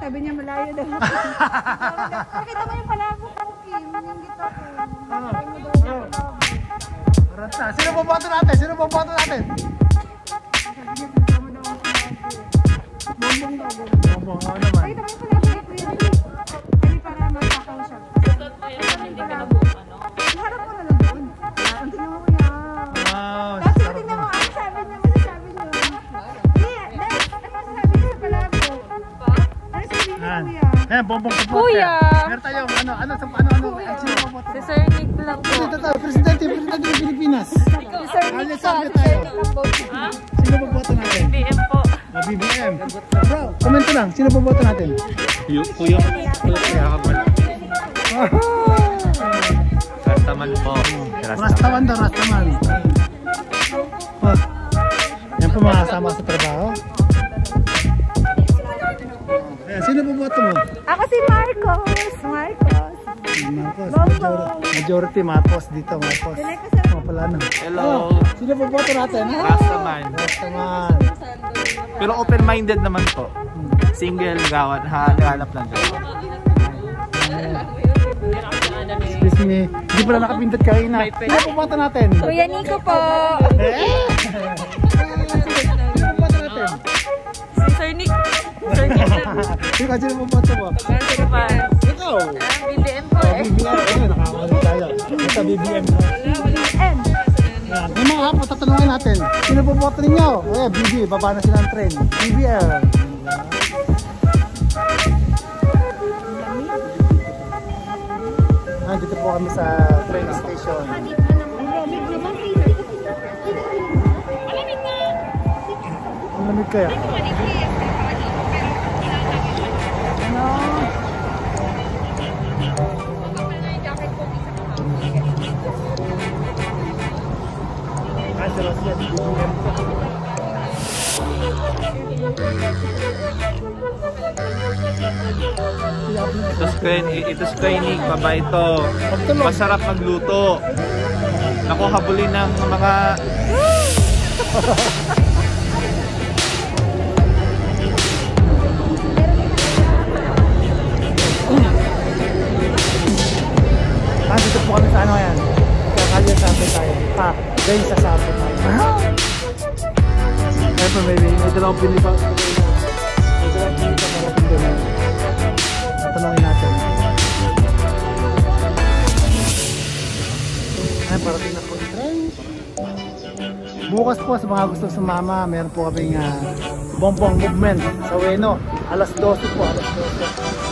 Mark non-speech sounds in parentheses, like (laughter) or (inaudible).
Sabi niya malayo daw. (laughs) Nakita mo yung palabo ko, Kim. Yung gito ko. Rata. Sino boboto natin? Sino boboto natin? Sabi niya, kasama daw ang palabo. Bombong daw. Ano Yan. kuya? Yan, bombong supporter. Kuya! Meron tayong ano, ano, ano, ano, ano, Kuya. sino boboto? Si Sir Nick lang po. Ito, ito, presidente, presidente ng Pilipinas. Si Sir Nick po. tayo? Sino boboto natin? BM po. Ah, BBM. Bro, komento lang. Sino boboto natin? Yung kuya, kuya kabal. Rastaman po. Rastaman daw, Rastaman. Oh. Yan po mga kasama sa trabaho. Ako si Marcos. Marcos. Marcos. Majority, majority Marcos dito, Marcos. Mga pala na. Hello. Oh, sino boboto natin? Ah, Rastaman. Rastaman. Pero open-minded naman po. Single, gawan, ha, naghanap lang dyan. Excuse me. Hindi pala nakapindot kanina. Sino boboto natin? Kuya Nico po. Sino sino boboto mo? Sige pa. Ikaw. Ah, BBM po eh. BBM. Ayun, nakakamali tayo. Ito BBM. Yan. Yung mga hapon, tatanungin natin. Sino po boto ninyo? Eh, BB, baba na sila ng train. BBM. Ah, dito po kami sa train station. Ang lamig kaya. Ano? Rosyan, BBM po. Ito screen, ito screening, baba ito. Masarap magluto. Ako habulin ng mga (laughs) Ha, dahil sa sabi. Ayun po, maybe. May dalawang pinipa. May dalawang pinipa na natin. Ay, parating na po yung train. Bukas po sa mga gusto sumama, meron po kaming uh, bombong movement sa Ueno. Alas 12 po, alas 12.